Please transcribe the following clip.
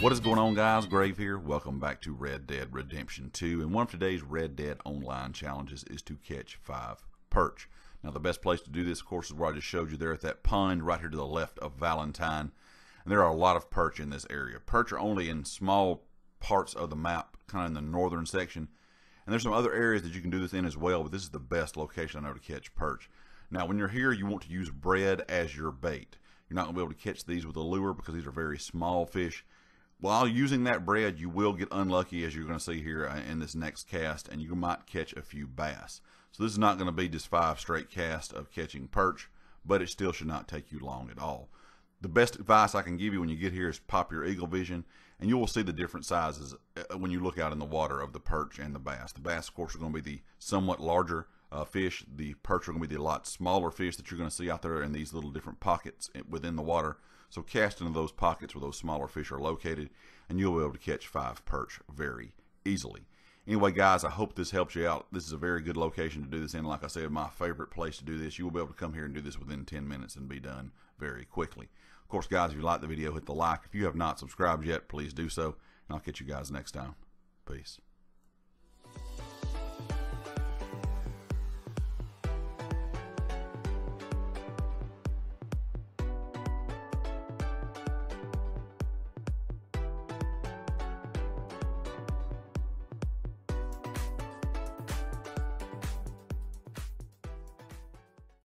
What is going on, guys? Grave here. Welcome back to Red Dead Redemption 2. And one of today's Red Dead Online challenges is to catch five perch. Now, the best place to do this, of course, is where I just showed you there at that pond right here to the left of Valentine. And there are a lot of perch in this area. Perch are only in small parts of the map, kind of in the northern section. And there's some other areas that you can do this in as well, but this is the best location I know to catch perch. Now, when you're here, you want to use bread as your bait. You're not going to be able to catch these with a lure because these are very small fish while using that bread, you will get unlucky, as you're going to see here uh, in this next cast, and you might catch a few bass. So this is not going to be just five straight casts of catching perch, but it still should not take you long at all. The best advice I can give you when you get here is pop your eagle vision, and you will see the different sizes uh, when you look out in the water of the perch and the bass. The bass, of course, are going to be the somewhat larger uh, fish. The perch are going to be the lot smaller fish that you're going to see out there in these little different pockets within the water. So cast into those pockets where those smaller fish are located, and you'll be able to catch five perch very easily. Anyway, guys, I hope this helps you out. This is a very good location to do this in. Like I said, my favorite place to do this. You will be able to come here and do this within 10 minutes and be done very quickly. Of course, guys, if you like the video, hit the like. If you have not subscribed yet, please do so. And I'll catch you guys next time. Peace.